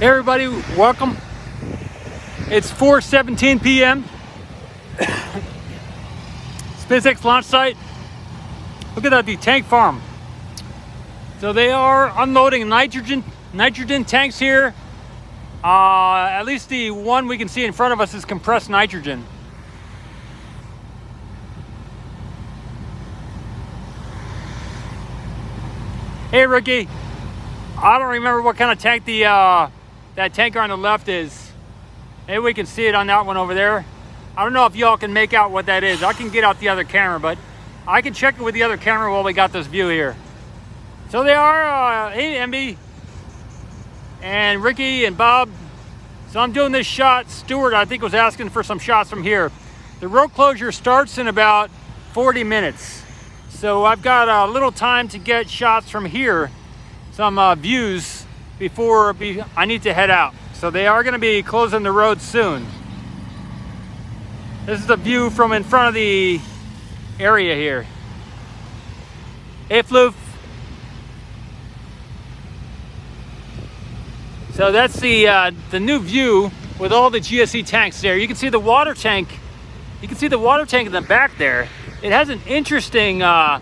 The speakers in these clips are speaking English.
Hey everybody, welcome. It's 4.17 p.m. SpaceX launch site. Look at that, the tank farm. So they are unloading nitrogen nitrogen tanks here. Uh, at least the one we can see in front of us is compressed nitrogen. Hey Ricky, I don't remember what kind of tank the uh, that tanker on the left is. Maybe we can see it on that one over there. I don't know if y'all can make out what that is. I can get out the other camera, but I can check it with the other camera while we got this view here. So they are, uh, hey MB, and Ricky and Bob. So I'm doing this shot. Stuart, I think, was asking for some shots from here. The road closure starts in about 40 minutes. So I've got a little time to get shots from here, some uh, views before be, I need to head out. So they are gonna be closing the road soon. This is the view from in front of the area here. Hey Floof. So that's the, uh, the new view with all the GSE tanks there. You can see the water tank. You can see the water tank in the back there. It has an interesting uh,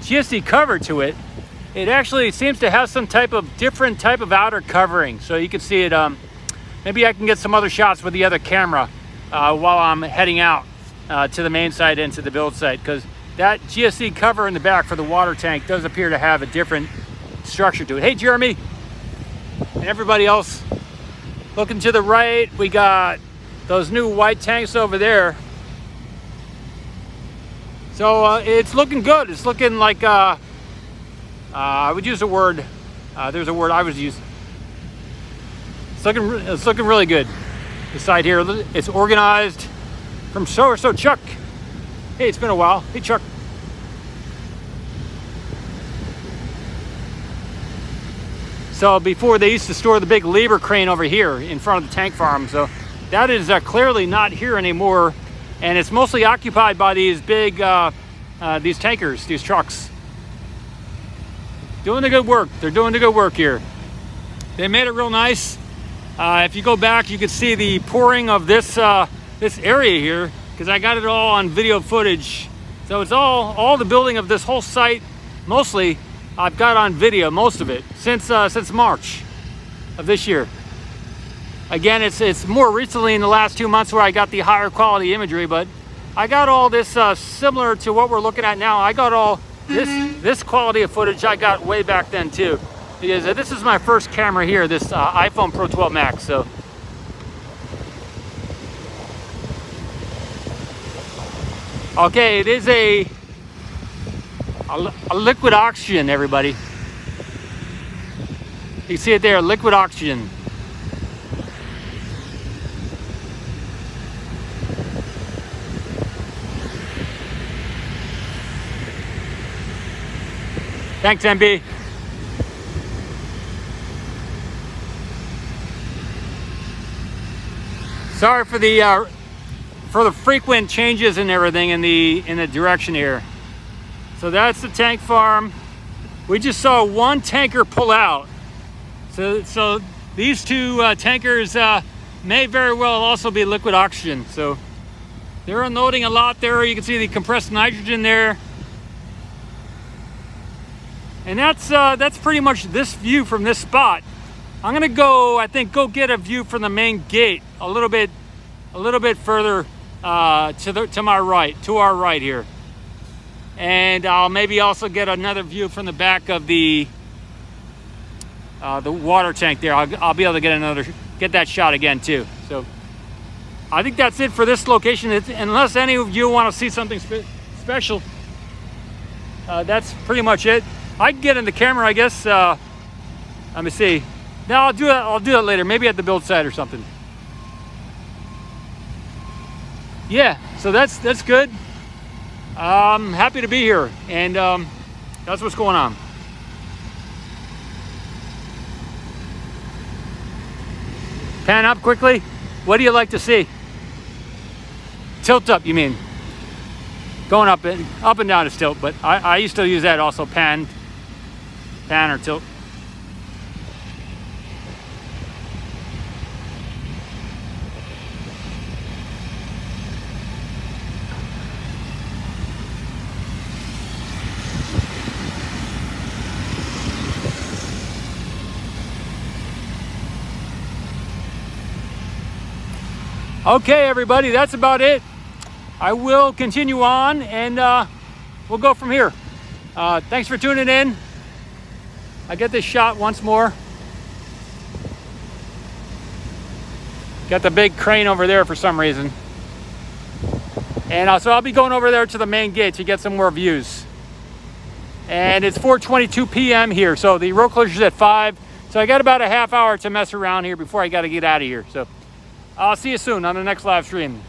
GSE cover to it. It actually seems to have some type of different type of outer covering. So you can see it, um, maybe I can get some other shots with the other camera uh, while I'm heading out uh, to the main site and to the build site because that GSE cover in the back for the water tank does appear to have a different structure to it. Hey, Jeremy and everybody else looking to the right, we got those new white tanks over there so uh, it's looking good. It's looking like, uh, I would use a word, uh, there's a word I was using. It's looking, it's looking really good. The side here, it's organized from so or so Chuck. Hey, it's been a while. Hey, Chuck. So before they used to store the big Liebherr crane over here in front of the tank farm. So that is uh, clearly not here anymore and it's mostly occupied by these big uh, uh, these tankers these trucks doing the good work. They're doing the good work here. They made it real nice. Uh, if you go back you can see the pouring of this uh, this area here because I got it all on video footage. So it's all all the building of this whole site mostly I've got on video most of it since uh, since March of this year. Again, it's, it's more recently in the last two months where I got the higher quality imagery, but I got all this uh, similar to what we're looking at now. I got all this, this quality of footage I got way back then too. Because uh, this is my first camera here, this uh, iPhone Pro 12 Max. So Okay, it is a, a, a, liquid oxygen, everybody. You see it there, liquid oxygen. Thanks, MB. Sorry for the uh, for the frequent changes and everything in the in the direction here. So that's the tank farm. We just saw one tanker pull out. So so these two uh, tankers uh, may very well also be liquid oxygen. So they're unloading a lot there. You can see the compressed nitrogen there. And that's, uh, that's pretty much this view from this spot. I'm gonna go, I think, go get a view from the main gate a little bit, a little bit further uh, to, the, to my right, to our right here. And I'll maybe also get another view from the back of the, uh, the water tank there. I'll, I'll be able to get another, get that shot again too. So I think that's it for this location. It's, unless any of you want to see something spe special, uh, that's pretty much it. I can get in the camera, I guess. Uh, let me see. No, I'll do it. I'll do it later. Maybe at the build site or something. Yeah. So that's that's good. I'm happy to be here, and um, that's what's going on. Pan up quickly. What do you like to see? Tilt up, you mean? Going up and up and down is tilt, but I, I used to use that also pan pan or tilt. Okay, everybody, that's about it. I will continue on and uh, we'll go from here. Uh, thanks for tuning in. I get this shot once more. Got the big crane over there for some reason. And uh, so I'll be going over there to the main gate to get some more views. And it's 4.22 p.m. here, so the road closure's at 5. So I got about a half hour to mess around here before I got to get out of here. So I'll see you soon on the next live stream.